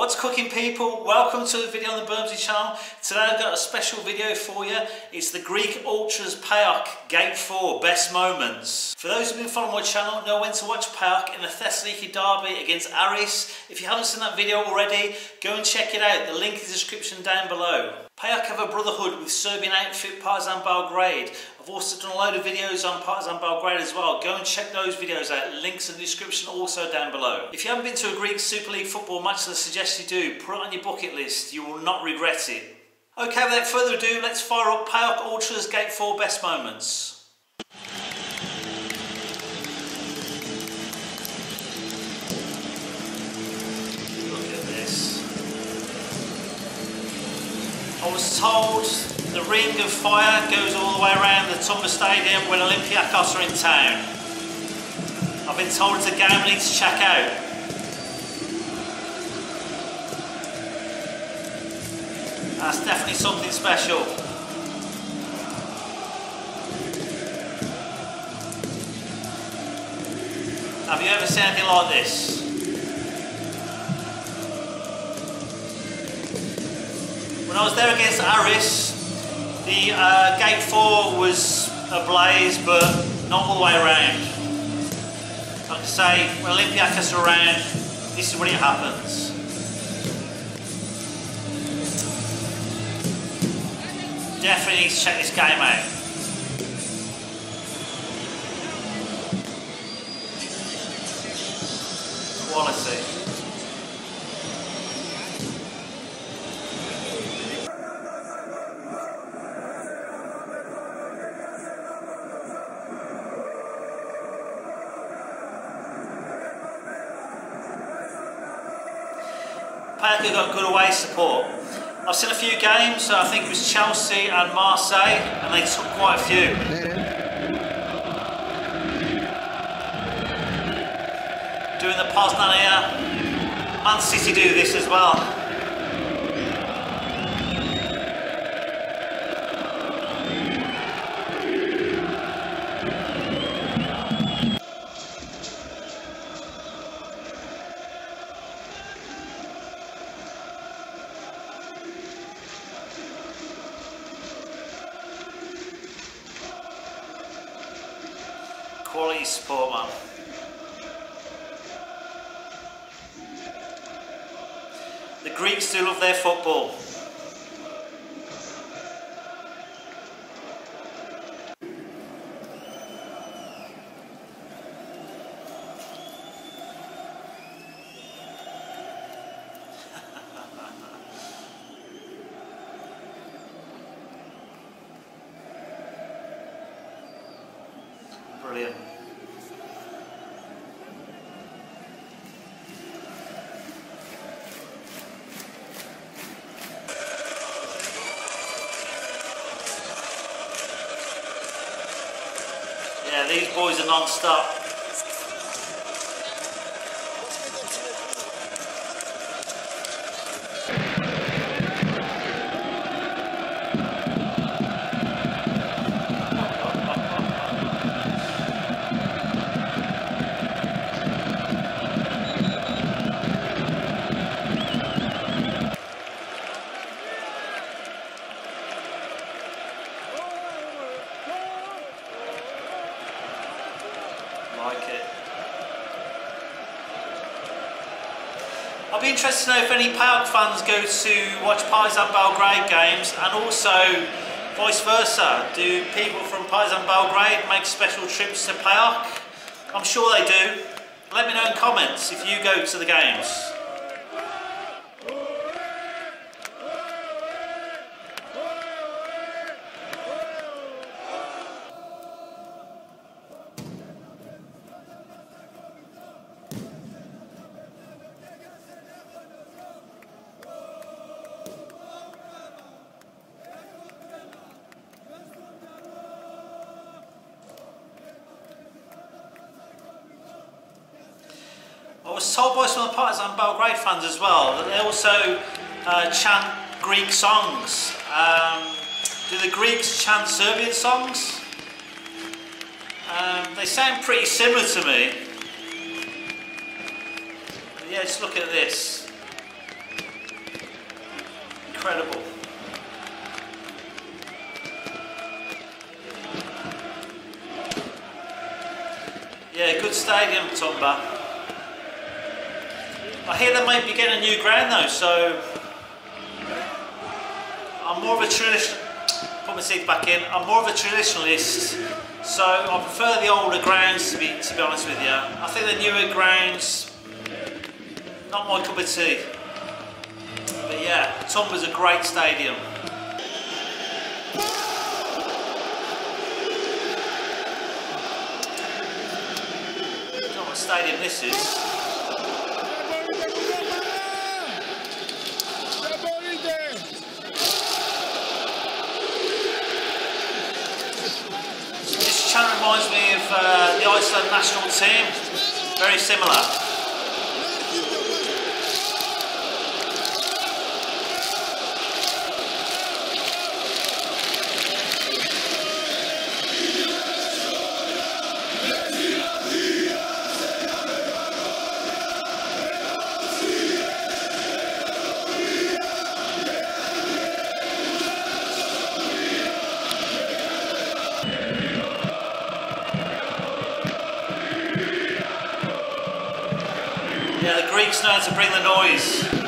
What's cooking people? Welcome to the video on the Birmze channel. Today I've got a special video for you. It's the Greek Ultras PAOK Gate 4 Best Moments. For those who've been following my channel know when to watch PAOK in the Thessaloniki derby against Aris. If you haven't seen that video already, go and check it out. The link is in the description down below. PAOK have a brotherhood with Serbian outfit Partizan Belgrade. I've also done a load of videos on Partizan Belgrade as well. Go and check those videos out. Links in the description also down below. If you haven't been to a Greek Super League football match, I suggest you do. Put it on your bucket list. You will not regret it. Okay, without further ado, let's fire up PAOK Ultras Gate 4 Best Moments. Look at this. Was told the ring of fire goes all the way around the Toumba Stadium when Olympiacos are in town. I've been told it's a game I need to check out. That's definitely something special. Have you ever seen anything like this? I was there against Aris, the uh, gate 4 was ablaze, but not all the way around. Like I say, when Olympiacos are around, this is when it happens. Definitely need to check this game out. Quality. PAOK got good away support. I've seen a few games, I think it was Chelsea and Marseille, and they took quite a few. Doing the Poznan here. Man City do this as well. Quality support, man. The Greeks do love their football. Brilliant. Yeah, these boys are non-stop. I'll be interested to know if any PAOK fans go to watch Partizan Belgrade games and also vice versa. Do people from Partizan Belgrade make special trips to PAOK? I'm sure they do. Let me know in comments if you go to the games. I Boys from the Partizan Belgrade fans as well they also uh, chant Greek songs. Um, do the Greeks chant Serbian songs? Um, they sound pretty similar to me. But yeah, just look at this. Incredible. Yeah, good stadium, Toumba. I hear they might be getting a new ground though, so I'm more of a tradition. Put my seat back in. I'm more of a traditionalist, so I prefer the older grounds to be to be honest with you. I think the newer grounds, not my cup of tea. But yeah, Toumba's a great stadium. stadium this is. This channel reminds me of the national team. Very similar. Yeah, the Greeks know to bring the noise.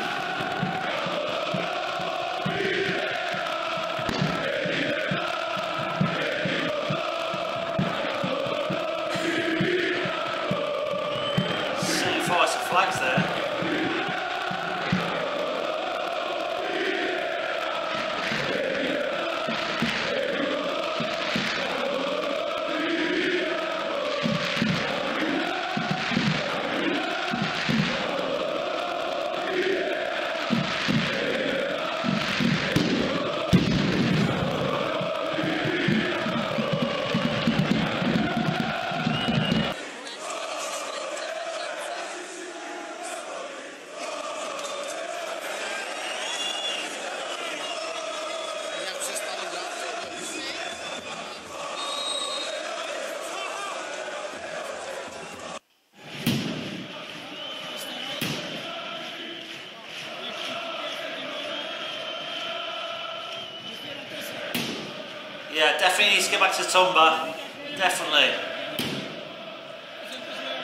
Yeah, definitely needs to get back to Toumba. Definitely.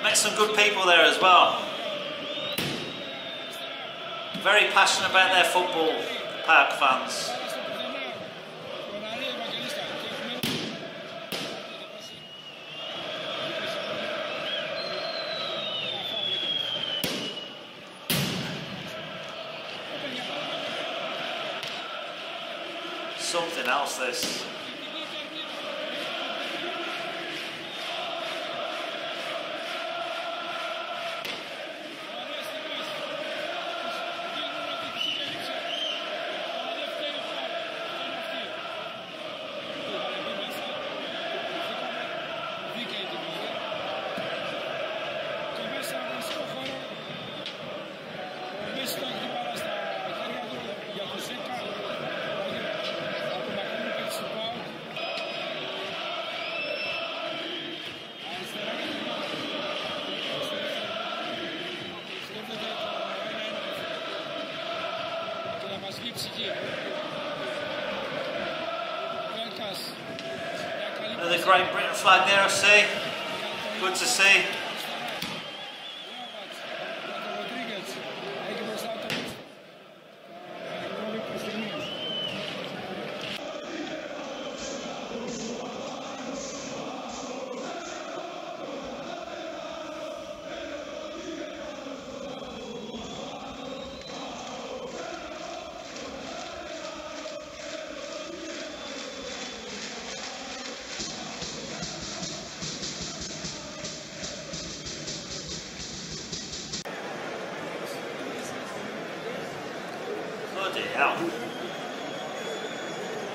Met some good people there as well. Very passionate about their football, PAOK fans. Something else this. Another Great Britain flag there, I see. Good to see.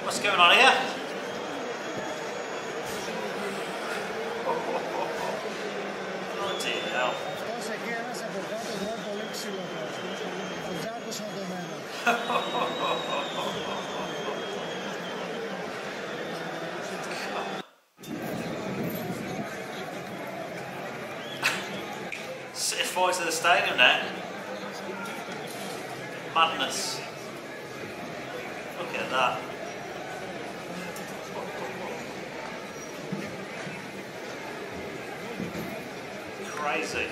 What's going on here? Bloody hell. Set fire to the stadium now. Madness. Look at that. Crazy.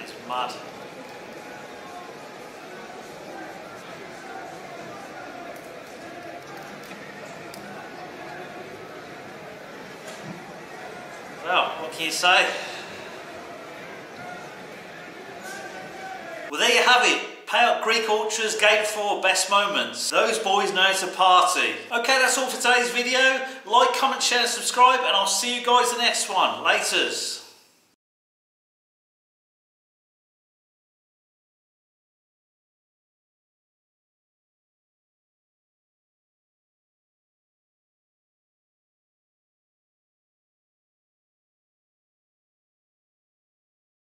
It's Well, what can you say? Well, there you have it. PAOK Greek Ultras Gate 4 Best Moments. Those boys know to party. Okay, that's all for today's video. Like, comment, share, subscribe, and I'll see you guys in the next one. Laters.